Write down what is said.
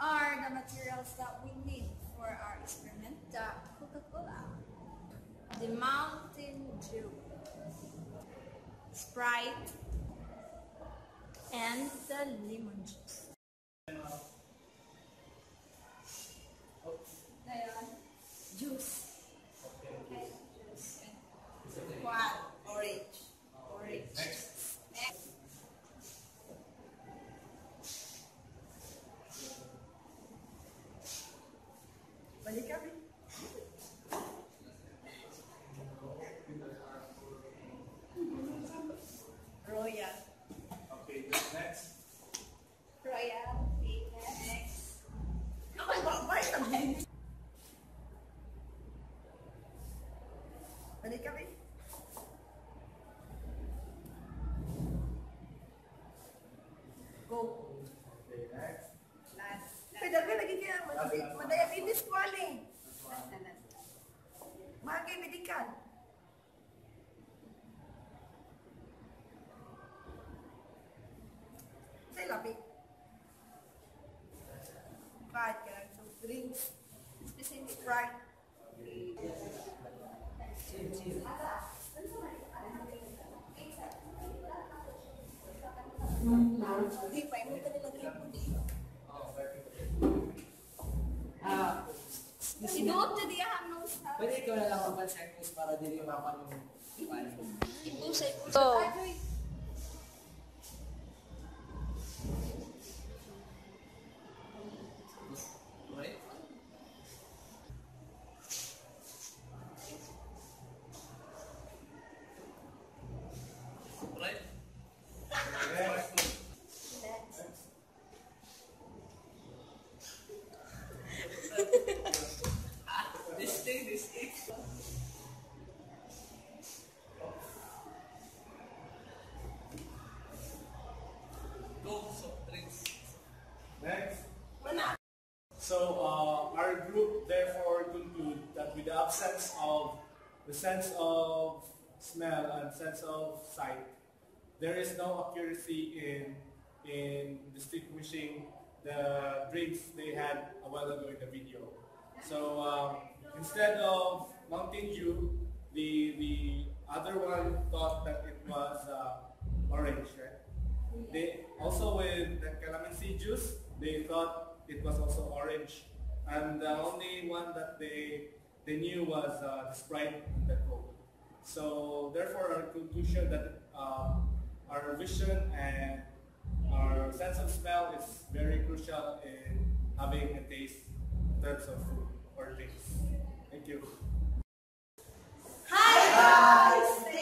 are the materials that we need for our experiment, the Coca-Cola, the Mountain Dew, Sprite, and the lemon juice. Halika kami. Go. Okay, next. Last. Pedal ka lagi kaya. Madaya finish ko ali. Magi medical. Say lapi. Five, drinks. Specific right. Ah, Sinuot na diya hanggang sa... Pwede ikaw na lang mapansin para dili mapan yung... Ito sa ito. So uh, our group therefore conclude that with the absence of the sense of smell and sense of sight, there is no accuracy in in distinguishing the drinks they had a while ago in the video. So um, instead of Mountain Dew, the the other one thought that it was uh, orange, right? They also with the calamansi juice, they thought it was also orange. And the only one that they, they knew was uh, the Sprite and the Coke. So therefore our conclusion that uh, our vision and our sense of smell is very crucial in having a taste in terms of food or taste. Thank you. Hi guys!